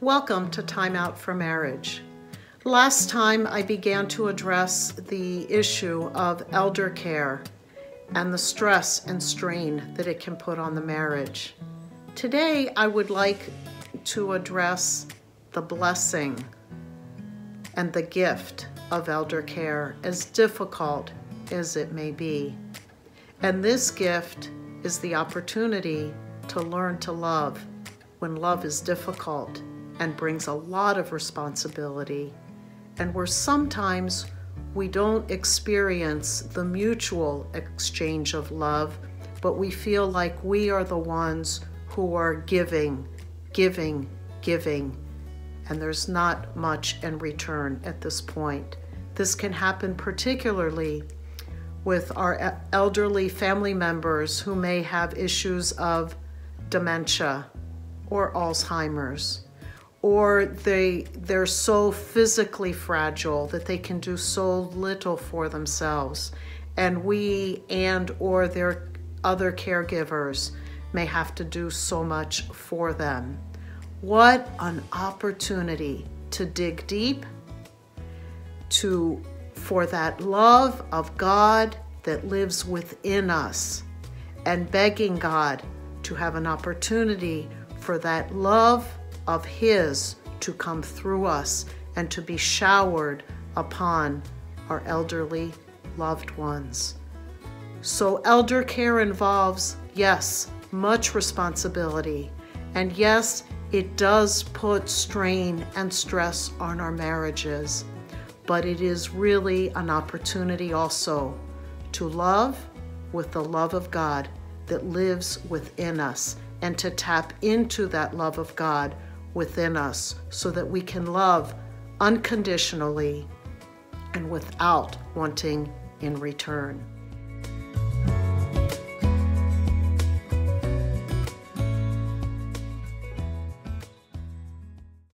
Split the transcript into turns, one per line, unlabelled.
Welcome to Time Out for Marriage. Last time I began to address the issue of elder care and the stress and strain that it can put on the marriage. Today I would like to address the blessing and the gift of elder care, as difficult as it may be. And this gift is the opportunity to learn to love when love is difficult and brings a lot of responsibility, and where sometimes we don't experience the mutual exchange of love, but we feel like we are the ones who are giving, giving, giving, and there's not much in return at this point. This can happen particularly with our elderly family members who may have issues of dementia or Alzheimer's or they they're so physically fragile that they can do so little for themselves. And we and or their other caregivers may have to do so much for them. What an opportunity to dig deep to for that love of God that lives within us and begging God to have an opportunity for that love of His to come through us and to be showered upon our elderly loved ones. So, elder care involves, yes, much responsibility. And yes, it does put strain and stress on our marriages. But it is really an opportunity also to love with the love of God that lives within us and to tap into that love of God within us so that we can love unconditionally and without wanting in return.